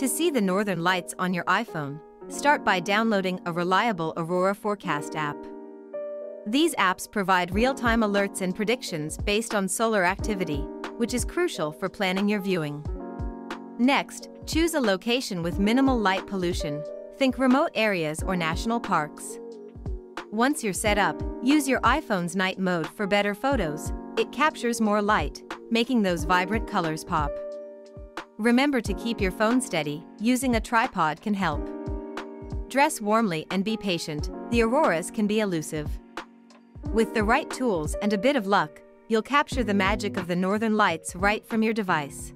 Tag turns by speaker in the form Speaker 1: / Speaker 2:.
Speaker 1: To see the northern lights on your iPhone, start by downloading a reliable Aurora Forecast app. These apps provide real-time alerts and predictions based on solar activity, which is crucial for planning your viewing. Next, choose a location with minimal light pollution, think remote areas or national parks. Once you're set up, use your iPhone's night mode for better photos. It captures more light, making those vibrant colors pop. Remember to keep your phone steady, using a tripod can help. Dress warmly and be patient, the auroras can be elusive. With the right tools and a bit of luck, you'll capture the magic of the northern lights right from your device.